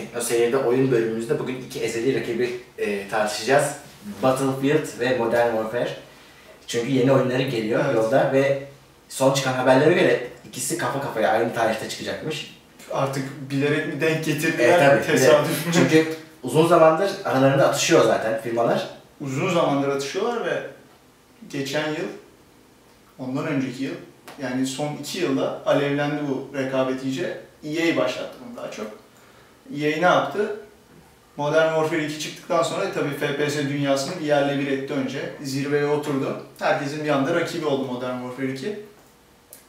Tekno Seyir'de oyun bölümümüzde bugün iki ezeli rakibi e, tartışacağız. Battlefield ve Modern Warfare. Çünkü yeni oyunları geliyor Evet. yolda ve son çıkan haberlere göre ikisi kafa kafaya aynı tarihte çıkacakmış. Artık bilerek mi denk getirdiler, tabii. bir de- tesadüf mü? Çünkü uzun zamandır aralarında atışıyor zaten firmalar. Uzun zamandır atışıyorlar ve geçen yıl, ondan önceki yıl, yani son iki yılda alevlendi bu rekabet iyice. EA başlattı bunu daha çok. EA ne yaptı? Modern Warfare 2 çıktıktan sonra tabii FPS dünyasını bir yerle bir etti önce. Zirveye oturdu. Herkesin bir anda rakibi oldu Modern Warfare 2.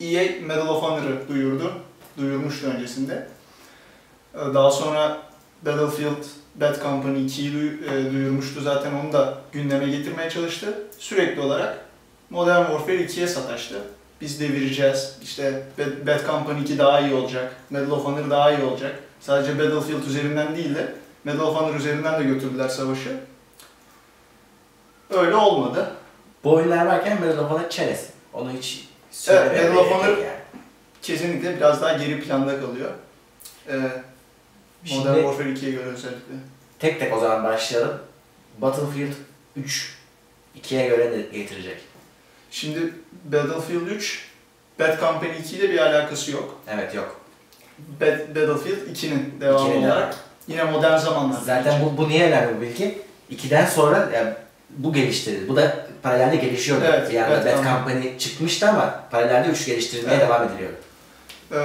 EA Medal of Honor'ı duyurdu. Duyurmuştu öncesinde. Ee, Daha sonra Battlefield Bad Company 2'yi duy- e, duyurmuştu zaten onu da gündeme getirmeye çalıştı. Sürekli olarak Modern Warfare 2'ye sataştı. Biz devireceğiz, işte Bad Company 2 daha iyi olacak, Medal of Honor daha iyi olacak. Sadece Battlefield üzerinden değil de Medal of Honor üzerinden de götürdüler savaşı. Öyle olmadı. Bu oyunlar varken Medal of Honor çerez. Onu hiç Evet, Medal of Honor- yani. Kesinlikle biraz daha geri planda kalıyor. Ee, Modern Şimdi Warfare 2'ye göre özellikle. tek tek o zaman başlayalım. Battlefield 3 2'ye göre ne getirecek? Şimdi Battlefield 3, Bad Company 2 ile bir alakası yok. Evet yok. Bad- Battlefield 2'nin devamı İkinin olarak devamı. yine modern zamanlar. Zaten bu, bu niye önemli bu bilgi? 2'den sonra yani bu geliştirildi. Bu da paralelde gelişiyordu. Evet, bir anda evet, Bad. Company çıkmıştı ama paralelde 3 geliştirilmeye Evet. devam ediliyordu. Ee,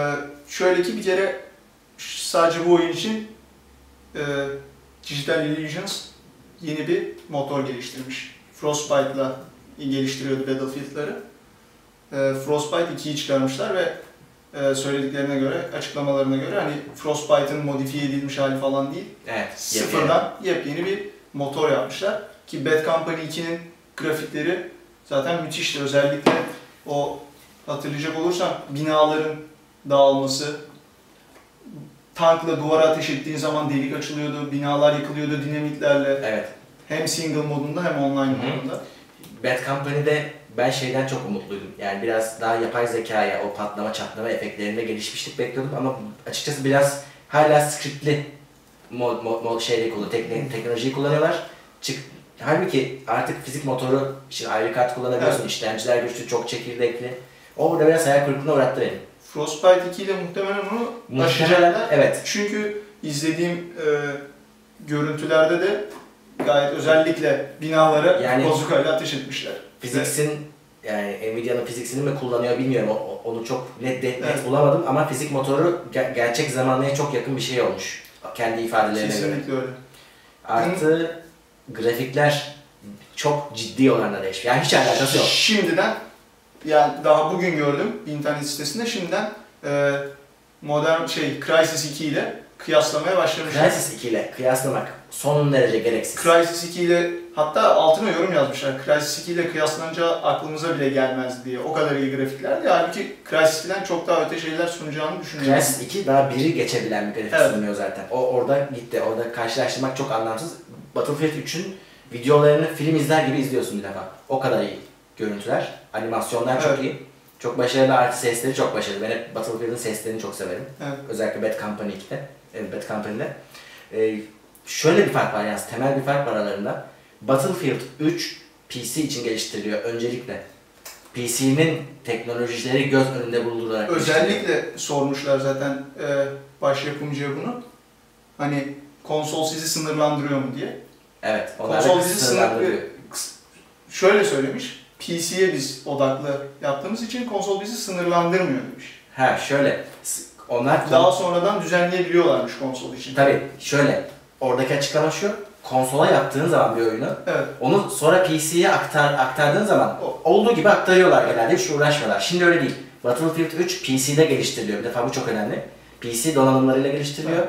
şöyle ki bir kere sadece bu oyun için e, Digital Illusions yeni bir motor geliştirmiş. Frostbite'la geliştiriyordu Battlefield'ları. E, Frostbite 2'yi çıkarmışlar ve e, söylediklerine göre, açıklamalarına göre hani Frostbite'ın modifiye edilmiş hali falan değil. Evet. Sıfırdan yepyeni bir motor yapmışlar. Ki Bad Company 2'nin grafikleri zaten müthişti. Özellikle o hatırlayacak olursan binaların dağılması, tankla duvara ateş ettiğin zaman delik açılıyordu, binalar yıkılıyordu dinamitlerle. Evet. Hem single modunda hem online Hı hı. modunda. Bad Company'de ben şeyden çok umutluydum. Yani biraz daha yapay zekaya, o patlama çatlama efektlerinde gelişmişlik bekliyordum ama açıkçası biraz hala scriptli mod, mod, mod şeyleri kullanıyor, tekne, teknolojiyi kullanıyorlar. Çık, halbuki artık fizik motoru, işte ayrı kart kullanabiliyorsun, Evet. işlemciler güçlü, çok çekirdekli. O burada biraz hayal kırıklığına uğrattı beni. Frostbite 2 ile muhtemelen onu aşacaklar. evet. Çünkü izlediğim e, görüntülerde de gayet özellikle binalara Yani- bazukayla ateş etmişler. Fiziksin, yani Nvidia'nın fiziksini mi kullanıyor bilmiyorum. O- onu çok net, net, Evet. bulamadım ama fizik motoru ger- gerçek zamanlıya çok yakın bir şey olmuş. Kendi ifadelerine göre. Kesinlikle öyle. Artı grafikler çok ciddi oranda değişmiş. Yani hiç alakası yok. Şimdiden yani daha bugün gördüm internet sitesinde şimdiden e, modern şey Crysis 2 ile kıyaslamaya başlamışlar. Crysis 2 ile kıyaslamak son derece gereksiz. Crysis 2 ile hatta altına yorum yazmışlar. Crysis 2 ile kıyaslanacağı aklımıza bile gelmez diye. O kadar iyi grafiklerdi. Halbuki Crysis 2'den çok daha öte şeyler sunacağını düşünüyorum. Crysis 2 daha biri geçebilen bir grafik Evet. sunuyor zaten. O orada gitti. Orada karşılaştırmak çok anlamsız. Battlefield 3'ün videolarını film izler gibi izliyorsun bir defa. O kadar iyi görüntüler. Animasyonlar çok Evet. iyi. Çok başarılı artı sesleri çok başarılı. Ben hep Battlefield'ın seslerini çok severim. Evet. Özellikle Bad Company 2'de. Evet, Bad Company'de. Ee, şöyle bir fark var yani temel bir fark var aralarında. Battlefield 3 PC için geliştiriliyor öncelikle. PC'nin teknolojileri göz önünde bulundurarak. Özellikle sormuşlar zaten e, baş yapımcıya bunu. Hani konsol sizi sınırlandırıyor mu diye. Evet, Konsol bizi sınırlandırıyor. şöyle söylemiş. PC'ye biz odaklı yaptığımız için konsol bizi sınırlandırmıyor demiş. Ha şöyle, onlar Daha sonradan düzenleyebiliyorlarmış konsol için. tabii şöyle, oradaki açıklama şu, konsola yaptığın zaman bir oyunu, Evet. onu sonra PC'ye aktar, aktardığın zaman O- olduğu gibi aktarıyorlar genelde, hiç uğraşmıyorlar. Şimdi öyle değil. Battlefield 3 PC'de geliştiriliyor, bir defa bu çok önemli. PC donanımlarıyla geliştiriliyor.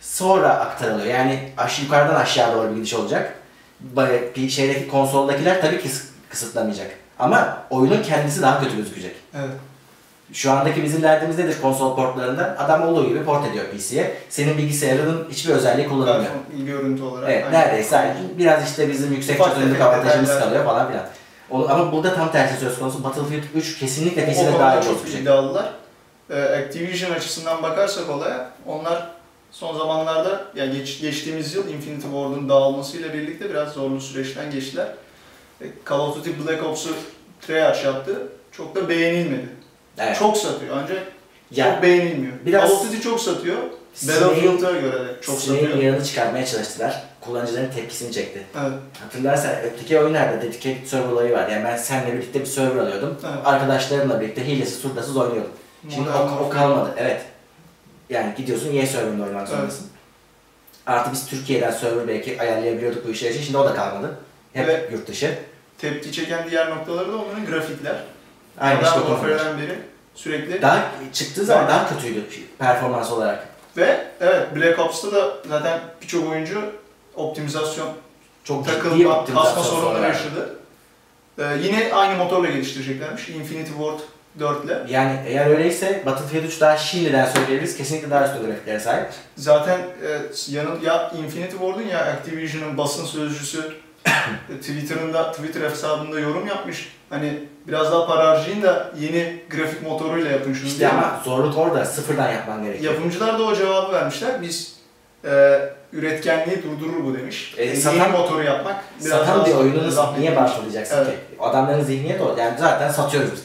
Sonra aktarılıyor. Yani aş yukarıdan aşağı doğru bir gidiş olacak. Böyle bir şeydeki konsoldakiler tabii ki kıs- kısıtlamayacak. Ama oyunun kendisi daha kötü gözükecek. Evet. Şu andaki bizim derdimiz nedir konsol portlarında? Adam olduğu gibi port ediyor PC'ye. Senin bilgisayarının hiçbir özelliği kullanılmıyor. Platform, görüntü olarak. Evet, Aynen. neredeyse biraz işte bizim yüksek çözünürlük avantajımız kalıyor falan filan. Ama burada tam tersi söz konusu. Battlefield 3 kesinlikle PC'de daha iyi çok gözükecek. iddialılar. Ee, Activision açısından bakarsak olaya onlar Son zamanlarda, ya geç, geçtiğimiz yıl Infinity Ward'un dağılmasıyla birlikte biraz zorlu süreçten geçtiler. E, Call of Duty Black Ops'u Treyarch yaptı. Çok da beğenilmedi. Evet. Çok satıyor ancak Ya, çok beğenilmiyor. biraz- Call of Duty çok satıyor. Battlefield'a göre de çok satıyor. yanını çıkarmaya çalıştılar. Kullanıcıların tepkisini çekti. Evet. Hatırlarsan öteki oyunlarda dedicated server olayı var. Yani ben seninle birlikte bir server alıyordum. Evet. Arkadaşlarımla birlikte hilesiz surdasız oynuyordum. Şimdi Modern o, o kalmadı. Evet. Yani gidiyorsun Y serverında oynamak zorundasın. Artı biz Türkiye'den server belki ayarlayabiliyorduk bu işler için. Şimdi o da kalmadı. Hep Ve- yurt dışı. Tepki çeken diğer noktaları da onların grafikler. Aynı işte. Warfare'den beri sürekli. Daha çıktığı zaman daha kötüydü performans olarak. Ve evet Black Ops'ta da zaten birçok oyuncu optimizasyon Çok takılma, kasma optimizasyon sorunları sorunları. yaşadı. Ee, yine aynı motorla geliştireceklermiş. Infinity Ward 4 ile. Yani eğer öyleyse Battlefield 3 daha şimdiden söyleyebiliriz. Kesinlikle daha üstün grafiklere sahip. Zaten e, yanı, ya Infinity Ward'un ya Activision'ın basın sözcüsü e, Twitter'ında Twitter hesabında yorum yapmış. Hani biraz daha para harcayın da yeni grafik motoruyla yapın şunu İşte ama zorluk orada. Sıfırdan yapman gerekiyor. Yapımcılar da o cevabı vermişler. Biz e, üretkenliği durdurur bu demiş. E, E, satan- yeni motoru yapmak biraz Satan daha bir oyunu niye başlayacaksın Evet. ki? Adamların zihniyeti o. Yani zaten satıyoruz biz.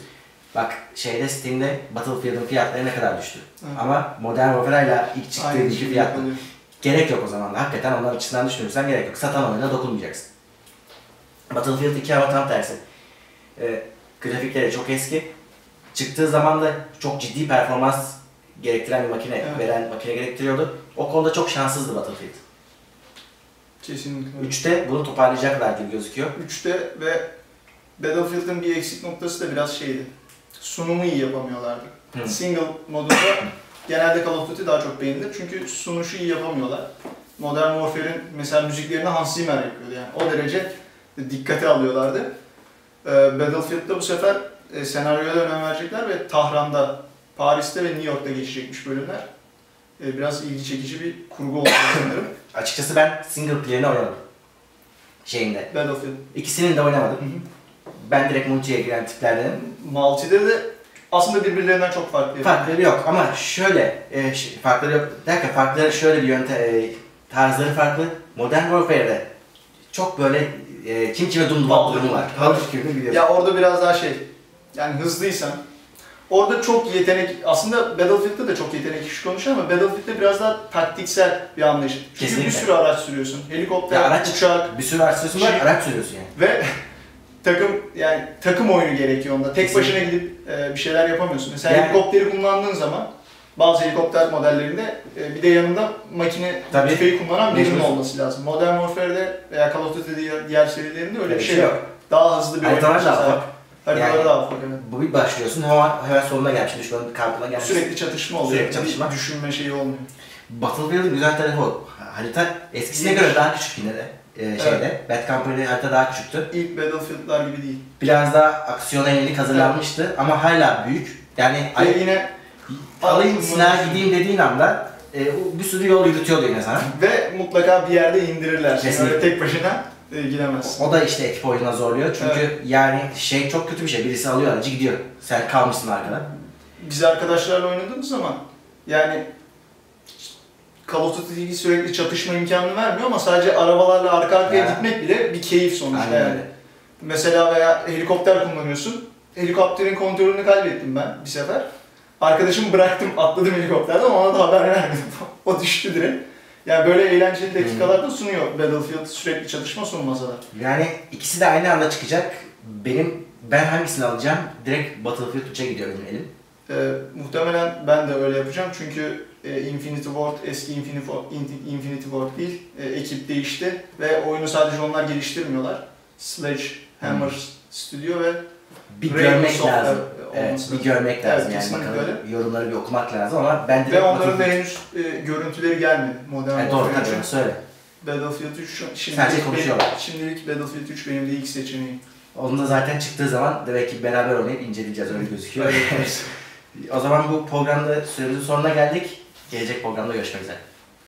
Bak şeyde Steam'de Battlefield'ın fiyatları ne kadar düştü. Evet. Ama Modern Warfare'la ilk çıktığı Aynı bir şey fiyat. yapılıyor. Gerek yok o zaman da. Hakikaten onların açısından düşünürsen gerek yok. Satan oyuna dokunmayacaksın. Battlefield 2 ama tam tersi. Ee, grafikleri çok eski. Çıktığı zaman da çok ciddi performans gerektiren bir makine, Evet. veren makine gerektiriyordu. O konuda çok şanssızdı Battlefield. Kesinlikle. 3'te bunu toparlayacaklar gibi gözüküyor. 3'te ve Battlefield'ın bir eksik noktası da biraz şeydi. Sunumu iyi yapamıyorlardı. Hı. Single modunda genelde Call of Duty daha çok beğenilir çünkü sunuşu iyi yapamıyorlar. Modern Warfare'in mesela müziklerini Hans Zimmer yapıyordu yani. O derece dikkate alıyorlardı. Ee, Battlefield'da bu sefer e, senaryoya da önem verecekler ve Tahran'da, Paris'te ve New York'ta geçecekmiş bölümler. Ee, biraz ilgi çekici bir kurgu oldu sanırım. Açıkçası ben single player'ını oynadım. Şeyinde. Battlefield. İkisinin de oynamadım. Ben direkt multiye giren tiplerdenim. Multi'de de aslında birbirlerinden çok farklı. Farkları yok ama şöyle, e, farkları yok derken farkları şöyle bir yönte, e, tarzları farklı. Modern Warfare'de çok böyle e, kim kime dumdum Paldır. durumu var. Kürdüm biliyorsun. Ya orada biraz daha şey, yani hızlıysan, orada çok yetenek, aslında Battlefield'da da çok yetenek işi konuşuyor ama Battlefield'da biraz daha taktiksel bir anlayış. Çünkü Kesinlikle. bir sürü araç sürüyorsun. Helikopter, Ya araç- uçak Bir sürü araç sürüyorsun Şey- araç sürüyorsun yani. ve takım yani takım oyunu gerekiyor onda. Tek Kesinlikle. başına gidip e, bir şeyler yapamıyorsun. Mesela Yani- helikopteri kullandığın zaman bazı helikopter modellerinde e, bir de yanında makine Tabii. tüfeği kullanan birinin olması lazım. Modern Warfare'de veya Call of Duty diğer, diğer serilerinde öyle bir şey yok. Daha hızlı bir Haritalar oyun da sahip. ufak. Haritaları Yani- daha ufak evet. Bu bir başlıyorsun hemen, hemen sonuna gelmiş. Düşmanın kampına gelmiş. Sürekli çatışma oluyor. Sürekli çatışma. Bir düşünme şeyi olmuyor. Battlefield'ın güzel tarafı. Harita eskisine göre daha küçük yine de. E, şeyde. Bad Company'de harita daha küçüktü. İlk Battlefield'lar gibi değil. Biraz daha aksiyona yönelik hazırlanmıştı ama hala büyük. Yani Ve yine alayım silah gideyim dediğin anda e, bir sürü yol yürütüyordu yine sana. ve mutlaka bir yerde indirirler. seni. Kesinlikle. Öyle tek başına e, gidemezsin. O da işte ekip oyununa zorluyor çünkü yani şey çok kötü bir şey. Birisi alıyor aracı gidiyor. Sen kalmışsın arkada. Biz arkadaşlarla oynadığımız zaman yani Call of Duty sürekli çatışma imkanını vermiyor ama sadece arabalarla arka arkaya Ya. gitmek bile bir keyif sonuçta Aynen yani. öyle. Mesela veya helikopter kullanıyorsun. Helikopterin kontrolünü kaybettim ben bir sefer. Arkadaşımı bıraktım, atladım helikopterden ama ona da haber vermedim. o düştü direkt. Yani böyle eğlenceli dakikalar da sunuyor Battlefield sürekli çatışma sunmasa da. Yani ikisi de aynı anda çıkacak. Benim ben hangisini alacağım? Direkt Battlefield 3'e gidiyorum elim. Ee, muhtemelen ben de öyle yapacağım çünkü e, Infinity Ward eski Infinity Infinity Ward değil. E, ekip değişti ve oyunu sadece onlar geliştirmiyorlar. Sledgehammer Studio ve Bir Rainbow görmek Software lazım. Evet, bir görmek lazım Evet, yani bakalım. öyle. Yorumları bir okumak lazım ama ben direkt ve onların da henüz e, görüntüleri gelmedi. Modern doğru Warfare tabii için. onu söyle. Battlefield 3 şu- Sadece şimdilik, konuşuyorlar. şimdilik Battlefield 3 benim de ilk seçeneğim. Onun da zaten çıktığı zaman demek ki beraber oynayıp inceleyeceğiz öyle gözüküyor. O zaman bu programda süremizin sonuna geldik. Gelecek programda görüşmek üzere.